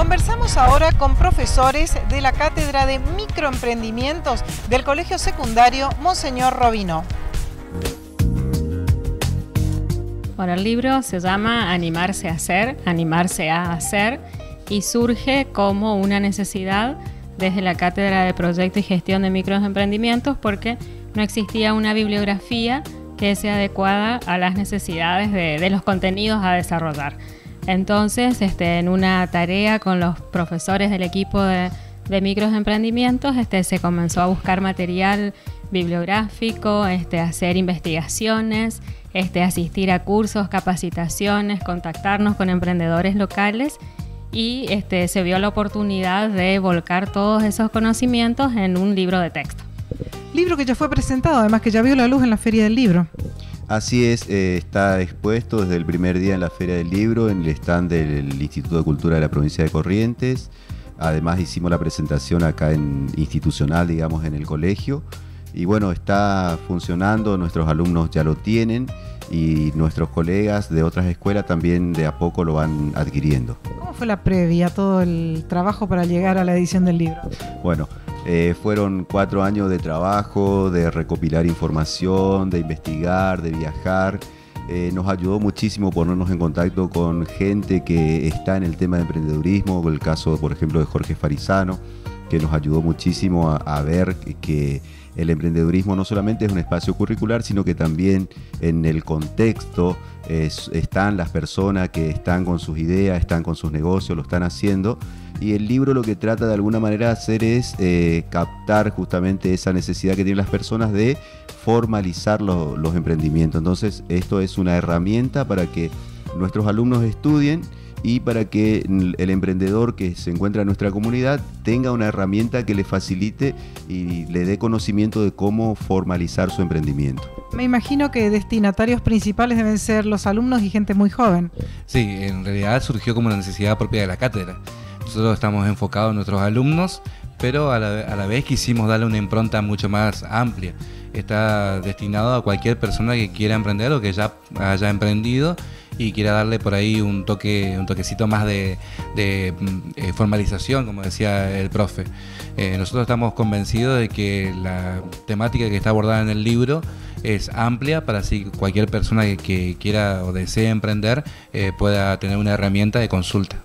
Conversamos ahora con profesores de la Cátedra de Microemprendimientos del Colegio Secundario Monseñor Robino. Bueno, el libro se llama Animarse a hacer, animarse a hacer y surge como una necesidad desde la Cátedra de Proyecto y Gestión de Microemprendimientos porque no existía una bibliografía que sea adecuada a las necesidades de, los contenidos a desarrollar. Entonces, este, en una tarea con los profesores del equipo de, microemprendimientos, este, se comenzó a buscar material bibliográfico, este, hacer investigaciones, este, asistir a cursos, capacitaciones, contactarnos con emprendedores locales y este, se vio la oportunidad de volcar todos esos conocimientos en un libro de texto. Libro que ya fue presentado, además que ya vio la luz en la Feria del Libro. Así es, eh, está expuesto desde el primer día en la Feria del Libro, en el stand del Instituto de Cultura de la provincia de Corrientes. Además hicimos la presentación acá en institucional, digamos, en el colegio. Y bueno, está funcionando, nuestros alumnos ya lo tienen y nuestros colegas de otras escuelas también de a poco lo van adquiriendo. ¿Cómo fue la previa, todo el trabajo para llegar a la edición del libro? Bueno, eh, fueron cuatro años de trabajo, de recopilar información, de investigar, de viajar. Eh, nos ayudó muchísimo ponernos en contacto con gente que está en el tema de emprendedurismo, el caso, por ejemplo, de Jorge Farizano, que nos ayudó muchísimo a ver que el emprendedurismo no solamente es un espacio curricular, sino que también en el contexto están las personas que están con sus ideas, están con sus negocios, lo están haciendo. Y el libro lo que trata de alguna manera de hacer es eh, captar justamente esa necesidad que tienen las personas de formalizar los emprendimientos. Entonces esto es una herramienta para que nuestros alumnos estudien y para que el emprendedor que se encuentra en nuestra comunidad tenga una herramienta que le facilite y le dé conocimiento de cómo formalizar su emprendimiento. Me imagino que destinatarios principales deben ser los alumnos y gente muy joven. Sí, en realidad surgió como una necesidad propia de la cátedra. Nosotros estamos enfocados en nuestros alumnos, pero a la, a la vez quisimos darle una impronta mucho más amplia. Está destinado a cualquier persona que quiera emprender o que ya haya emprendido y quiera darle por ahí un toque, un toquecito más de, mm, eh, formalización, como decía el profe. Eh, nosotros estamos convencidos de que la temática que está abordada en el libro es amplia para así cualquier persona que, quiera o desee emprender eh, pueda tener una herramienta de consulta.